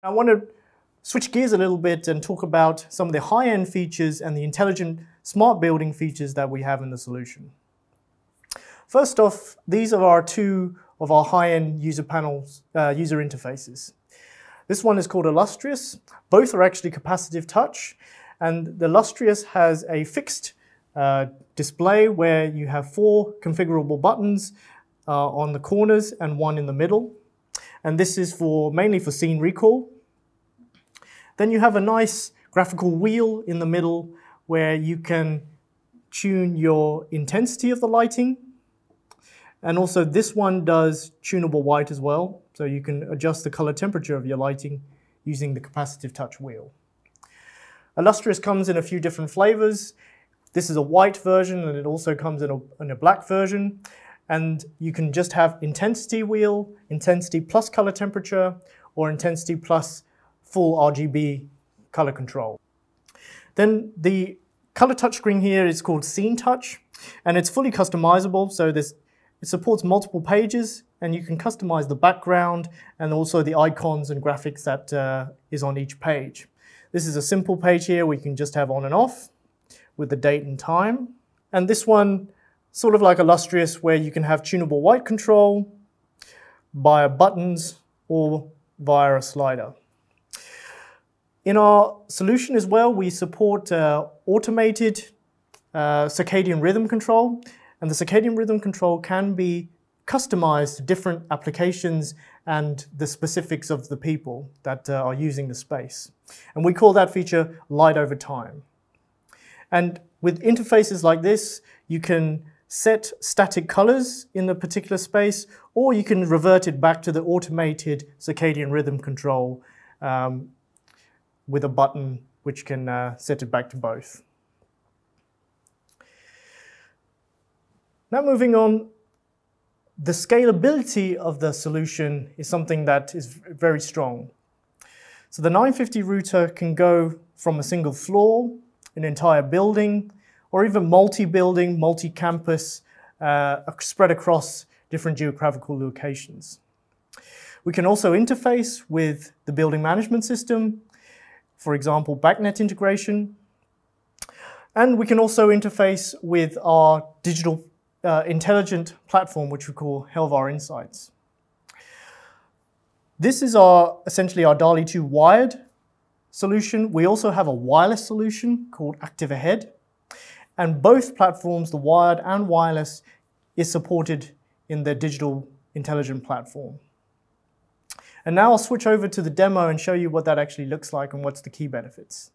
I want to switch gears a little bit and talk about some of the high-end features and the intelligent smart building features that we have in the solution. First off, these are our two of our high-end user panels, uh, user interfaces. This one is called Illustrious. Both are actually capacitive touch, and the Illustrious has a fixed uh, display where you have four configurable buttons uh, on the corners and one in the middle. And this is for mainly for scene recall. Then you have a nice graphical wheel in the middle where you can tune your intensity of the lighting. And also this one does tunable white as well. So you can adjust the color temperature of your lighting using the capacitive touch wheel. Illustrious comes in a few different flavors. This is a white version and it also comes in a, in a black version. And you can just have intensity wheel, intensity plus color temperature, or intensity plus full RGB color control. Then the color touchscreen here is called Scene Touch, and it's fully customizable. So this it supports multiple pages, and you can customize the background and also the icons and graphics that uh, is on each page. This is a simple page here we can just have on and off with the date and time. And this one, sort of like Illustrious, where you can have tunable white control via buttons or via a slider. In our solution as well, we support uh, automated uh, circadian rhythm control, and the circadian rhythm control can be customized to different applications and the specifics of the people that uh, are using the space. And we call that feature light over time. And with interfaces like this, you can set static colors in the particular space, or you can revert it back to the automated circadian rhythm control um, with a button which can uh, set it back to both. Now moving on, the scalability of the solution is something that is very strong. So the 950 router can go from a single floor, an entire building, or even multi-building, multi-campus, uh, spread across different geographical locations. We can also interface with the building management system, for example, BACnet integration. And we can also interface with our digital uh, intelligent platform, which we call Helvar Insights. This is our essentially our DALI 2 wired solution. We also have a wireless solution called ActiveAhead. And both platforms, the wired and wireless, is supported in the digital intelligent platform. And now I'll switch over to the demo and show you what that actually looks like and what's the key benefits.